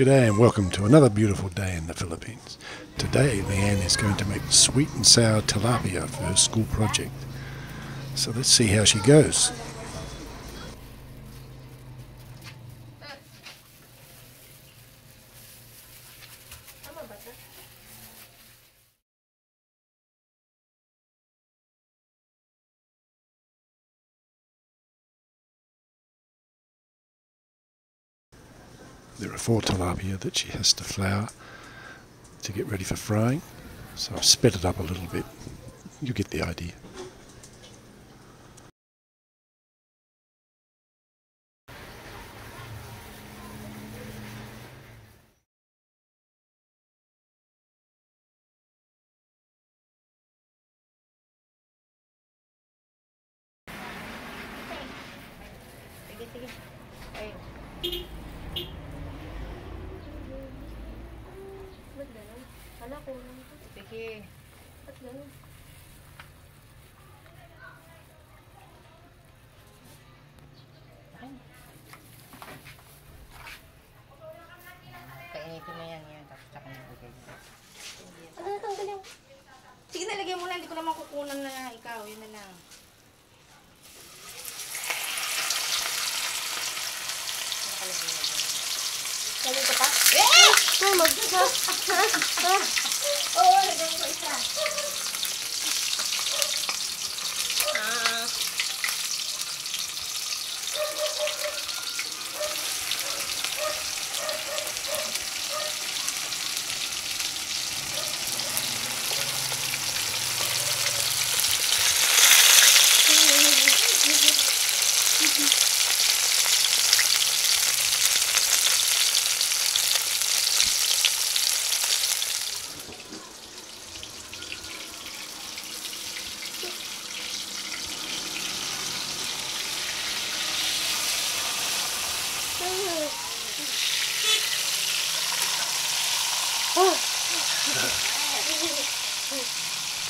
G'day and welcome to another beautiful day in the Philippines. Today Lei Anne is going to make sweet and sour tilapia for her school project. So let's see how she goes. There are four tilapia that she has to flour to get ready for frying. So I've sped it up a little bit. You get the idea. Sige. Kainitin mo yan, yan. Tapos tsaka nilagay. Ano natanggal yung... Sige, nalagay mo na. Hindi ko naman kukunan na ikaw. Yun na lang. Nakalagay na ko pa? Eh! Ay, mag... 哦我的怎么回事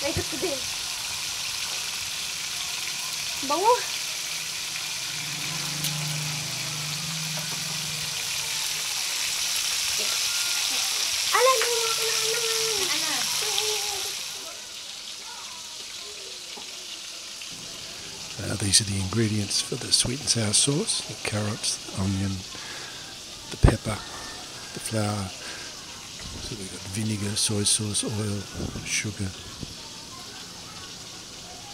Naikot ko din. Bango! Uh, these are the ingredients for the sweet and sour sauce the carrots, the onion, the pepper, the flour. So we've got vinegar, soy sauce, oil, sugar,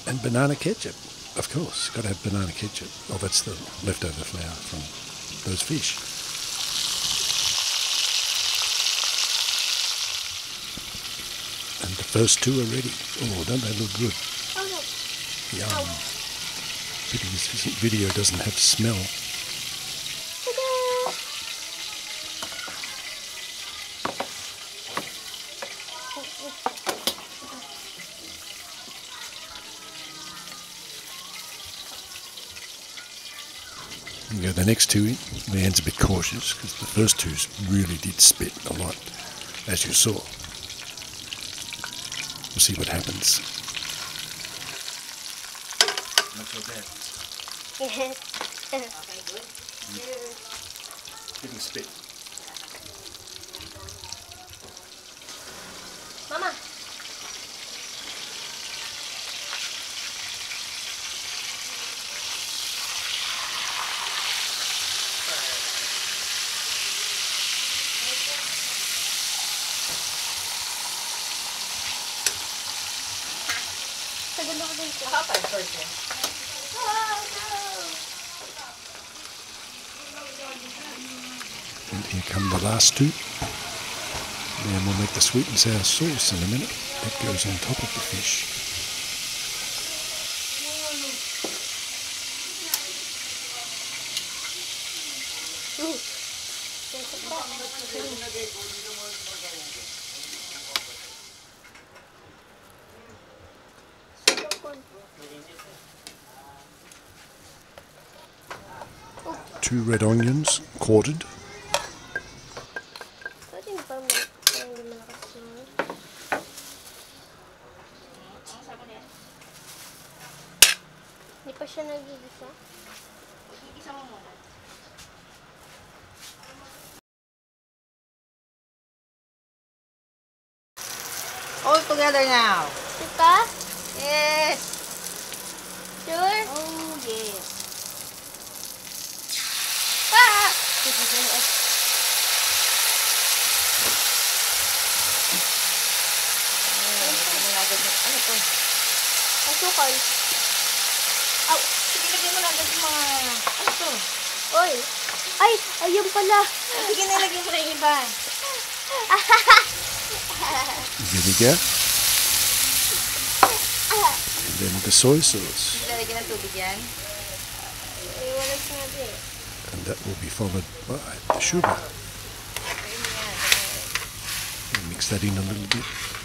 and banana ketchup. Of course, got to have banana ketchup. Oh, that's the leftover flour from those fish. And the first two are ready. Oh, don't they look good? Oh, no. Yum. Pity this video doesn't have smell. You go the next two in. Lei Anne's a bit cautious because the first two really did spit a lot, as you saw. We'll see what happens. Not so bad. Okay, good. Didn't spit. And here come the last two. Then we'll make the sweet and sour sauce in a minute. That goes on top of the fish. two red onions, quartered. All together now. Asukal. Aw! Sige, lagyan mo na agad yung mga... Ano to? Oy! Ay! Ayun pala! Sige na, lagyan mo na yung iba. Vinegar. And then the soy sauce. Lalagyan ng tubig yan. Ay, walang sabi. And that will be followed by the sugar. And mix that in a little bit.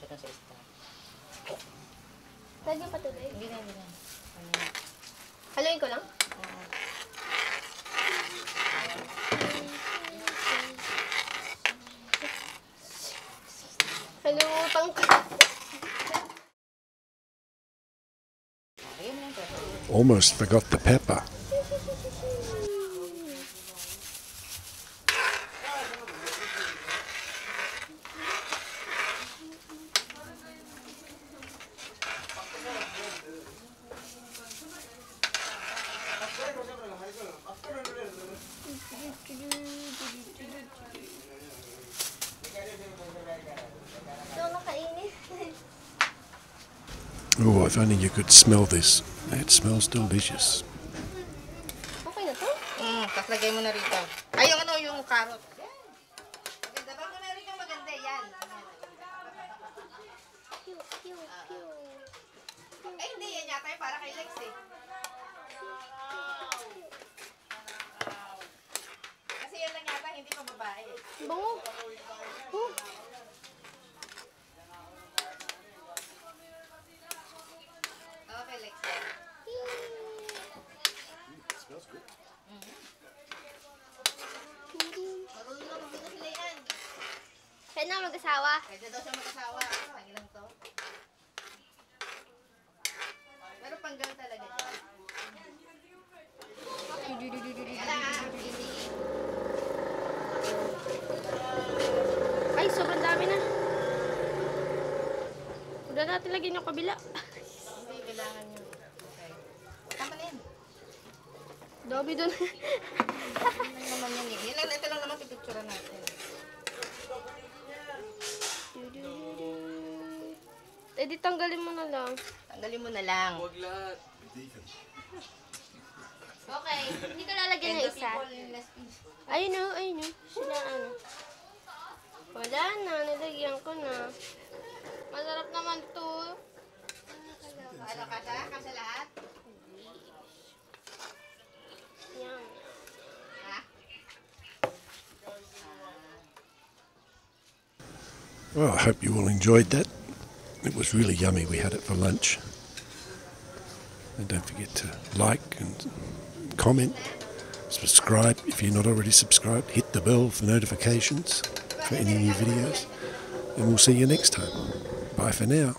Siya sa. Lagyan pa tuloy. Hindi na, hindi na. Haluin ko lang? Almost forgot the pepper. Oh, if only you could smell this. It smells delicious. Okay na to? Mm, tapos lagay mo na rito. Ay, yung ano, yung carrot. Yan. Maganda. Bago na rin yung maganda. Yan. Pew, pew, pew. Ay, hindi. Yan yata yung para kay Lex eh. Bango. Oh. Okay, like it smells good. Mm -hmm. Marunong na magbigay sila yan. Kaya na mag-asawa. Kaya daw siya mag-asawa. Ano, ilang to? Pero panggal talaga. Dami na. Huwag natin lagyan yung kabila. Hindi, kailangan nyo. Okay. Tama na yan. Dami dun. Ano naman yan eh. Yan lang, ito lang naman pipicture natin. eh di tanggalin mo na lang. Tanggalin mo na lang. Okay, hindi ka lalagyan ng isa. Ayun o, ayun o. Sila ano. Wala na, nilagyan ko na. Masarap naman to. Ano ka? Kasya lahat? Ha? Well, I hope you all enjoyed that. It was really yummy. We had it for lunch. And don't forget to like and comment, subscribe if you're not already subscribed, hit the bell for notifications for any new videos. And we'll see you next time. Bye for now.